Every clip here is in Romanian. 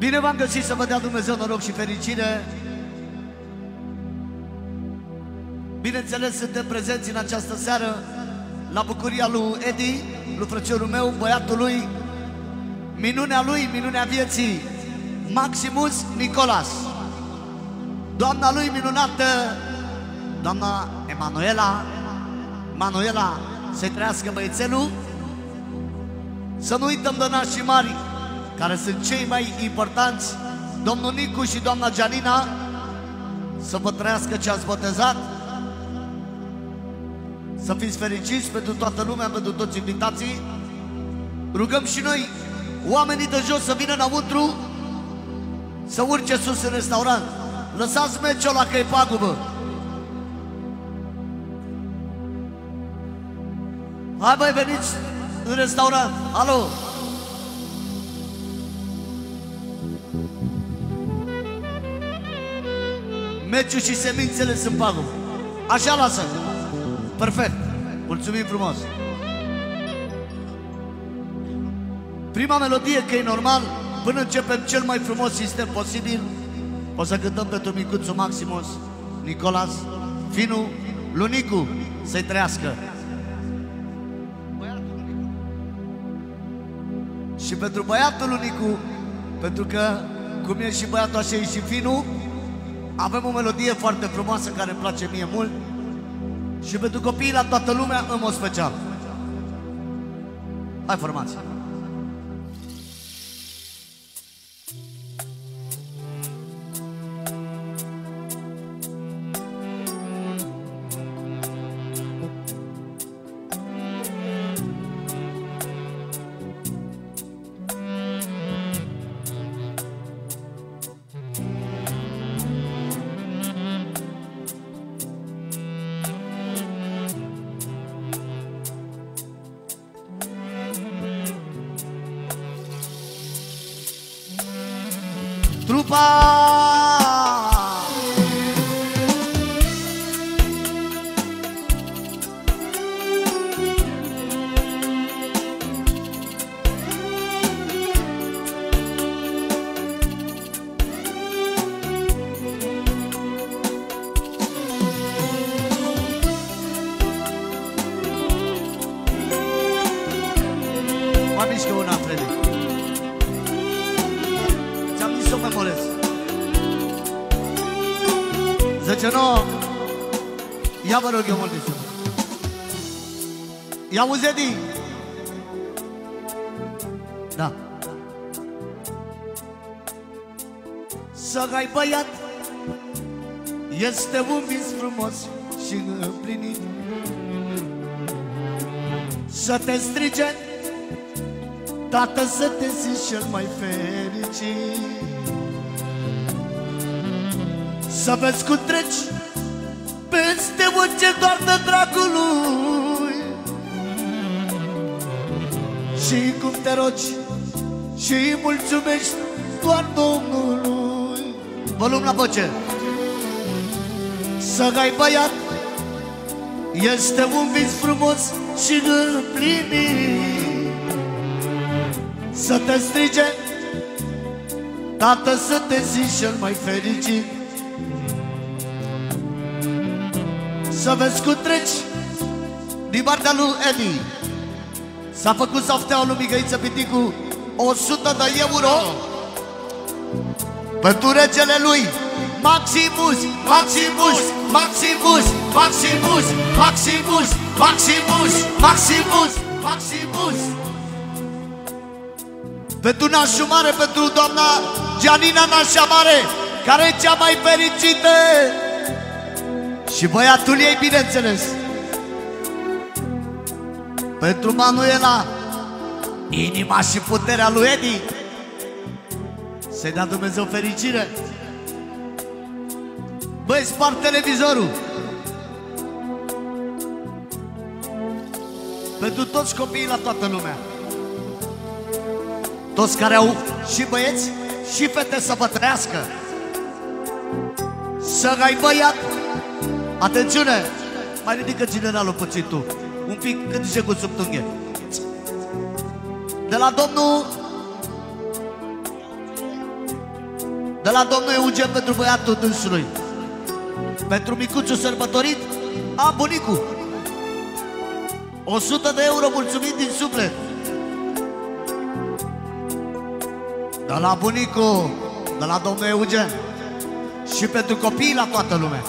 Bine v-am găsit să vă dea Dumnezeu noroc și fericire. Bineînțeles, suntem prezenți în această seară la bucuria lui Edi, lui frățiorul meu, băiatul lui, minunea lui, minunea vieții, Maximus Nicolas. Doamna lui minunată, doamna Emanuela, Manuela, să-i trăiască băiețelul, să nu uităm de nașii mari, care sunt cei mai importanți, domnul Nicu și doamna Gianina, să vă trăiască ce ați botezat, să fiți fericiți pentru toată lumea, pentru toți invitații. Rugăm și noi oamenii de jos să vină înăuntru, să urce sus în restaurant. Lăsați meciul ăla că e pagubă. Hai mai veniți în restaurant. Alo! Meciul și semințele sunt pagubă. Așa lasă. Perfect. Mulțumim frumos. Prima melodie, că e normal, până începem cel mai frumos sistem posibil, o să cântăm pentru micuțul Maximus, Nicolas, Finu, Lunicu, să-i trăiască. Și pentru băiatul Lunicu, pentru că cum e și băiatul așa e și Finu, avem o melodie foarte frumoasă care îmi place mie mult și pentru copiii la toată lumea în mod special. Hai formație! Trupa! Ia vă rog eu mult de Ia auzi, Edi? Da. Să ai băiat Este un vis frumos și împlinit Să te strige Tată să te simți cel mai fericit Să vezi cum treci Peste orice doar de dragul lui. Și cum te rogi Și îi mulțumești doar Domnului. Volum la voce. Să ai băiat Este un vis frumos și împlinit. Să te strige Tată să te simți cel mai fericit Să vezi cum treci. Din partea lui Edi. S-a făcut softeaua lui Mihăiță Piticu. 100 de euro. Pentru regele lui. Maximus, Maximus, Maximus, Maximus, Maximus, Maximus, Maximus, Maximus. Pentru nașul mare, pentru doamna Gianina nașa mare, care e cea mai fericită. Și băiatul ei, bineînțeles. Pentru Manuela, inima și puterea lui Edi. Să-i dea Dumnezeu fericire. Băi, spart televizorul. Pentru toți copiii la toată lumea. Toți care au și băieți și fete să vă trăiască Să ai băiat Atențiune! Mai ridică generalul puțin tu Un pic cât zice cu subtunghe. De la domnul De la domnul Eugen pentru băiatul dânsului. Pentru micuțul sărbătorit A, bunicu 100 de euro mulțumit din suflet. De la bunicu De la domnul Eugen. Și pentru copii la toată lumea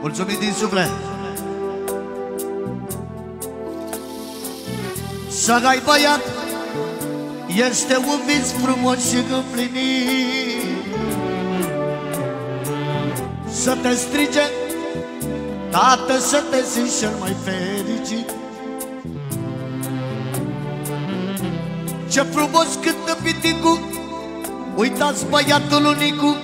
Mulțumit din suflet. Să ai băiat Este un vis frumos și împlinit. Să te strige Tată să te simți cel mai fericit. Ce frumos cântă piticu Uitați băiatul unicu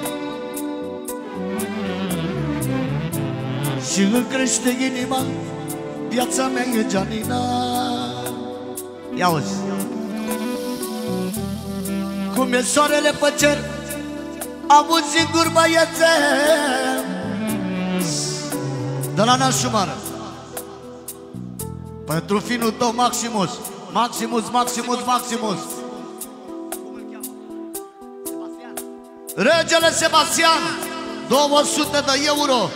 Și îmi crește inima Viața mea e Gianina Ia uzi Cum e soarele pe cer Am un singur băiețel. De la nașumară Pentru finul tău Maximus. Maximus, Maximus, Maximus. Regele Sebastian 200 de euro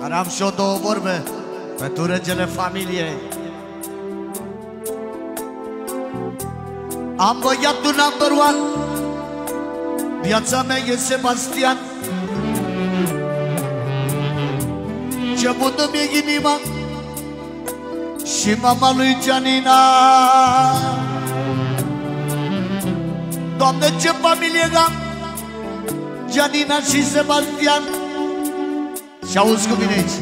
Care am și eu două vorbe Pentru regele familiei. Am băiatul number one. Viața mea e Sebastian. Ce bună mi-e inima Și mama lui Gianina Doamne ce familie am Gianina și Sebastian Și auzi cu mine aici.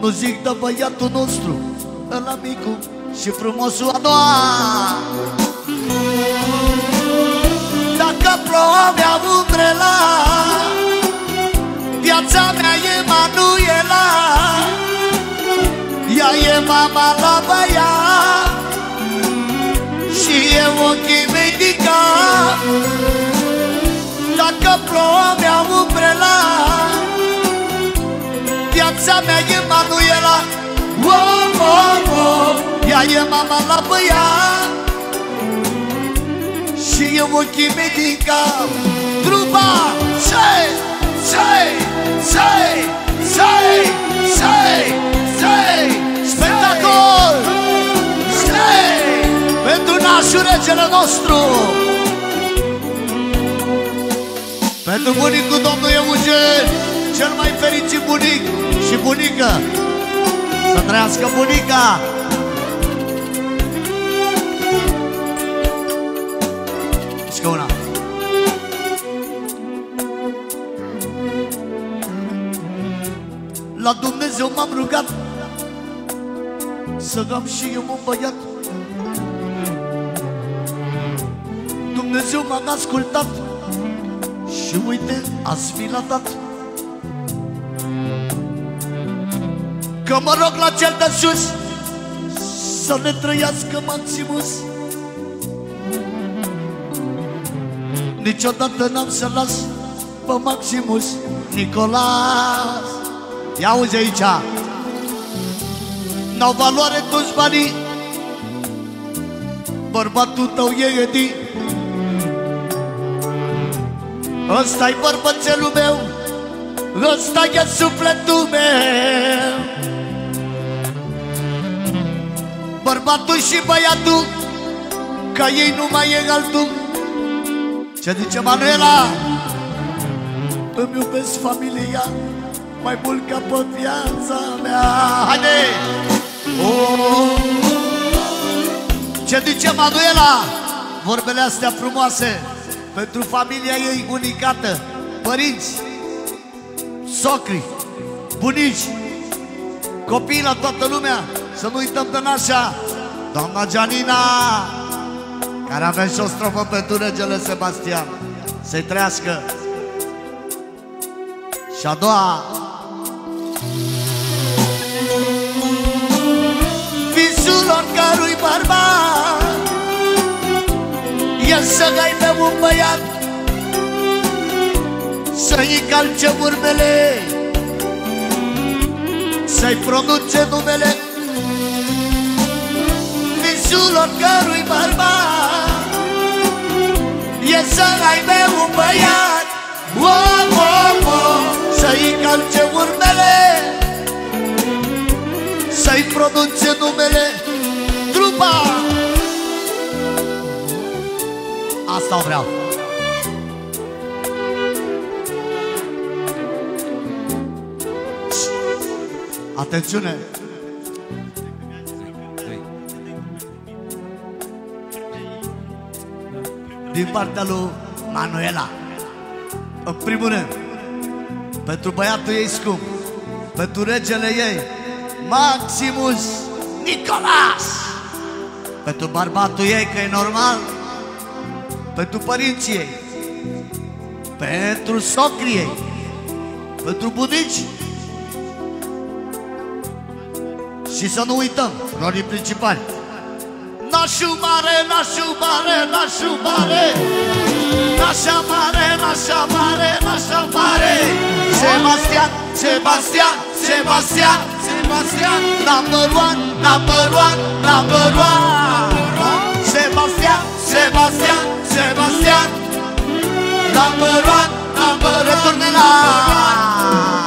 Nu zic de băiatul nostru Ăla micu și frumosul a doua. Dacă plouă mea umbrela Viața mea e Manuela. Ea e mama la băiat Și e ochii medica Dacă plouă mea umbrela Viața mea e Manuela. Oh, oh, oh. Ea e mama la băiat Și eu ochii mei din cap Trupa, sei, sei, sei, sei, sei, sei Spectacol, sei Pentru nașul regele nostru. Pentru bunicul domnul Eugen Cel mai fericit bunic și bunică. Să trăiască bunica. Let's go now. La Dumnezeu m-am rugat Să am și eu un băiat. Dumnezeu m-a ascultat Și uite, azi mi l-a dat Că mă rog la cel de sus Să ne trăiască Maximus. Niciodată n-am să las pe Maximus Nicolas. Ia auzi aici. N-au valoare toți banii. Bărbatul tău e Edi Ăsta-i bărbățelul meu. Ăsta e sufletul meu Bărbatul și băiatul Ca ei nu mai e altul ce zice Manuela? Îmi iubesc familia mai mult ca pe viața mea Haide! Oh! Ce zice Manuela? Vorbele astea frumoase pentru familia ei unicată Părinți, socri, bunici, copii la toată lumea Să nu uităm de nașa Doamna Gianina care avea și o strofă pentru regele Sebastian. Să-i trăiască. Și a doua. Visul oricărui bărbat E să aibă un băiat Să-i calce urmele Să-i pronunțe numele Visul oricărui bărbat E să ai meu un băiat. Oh, oh, oh, Să-i calce urmele Să-i pronunțe numele Trupa. Asta o vreau. Atențiune! Din partea lui Manuela. În primul rând Pentru băiatul ei scump Pentru regele ei Maximus Nicolas. Pentru bărbatul ei că e normal Pentru părinții ei Pentru socrii ei Pentru bunici. Și să nu uităm, rolii principali Nașu mare, nașu mare, nașu mare Nașa mare, nașa mare, nașa mare Sebastian, Sebastian, Sebastian, Sebastian. Number one, number one, number one. Sebastian, Sebastian, Sebastian. Number one, number one. Returne la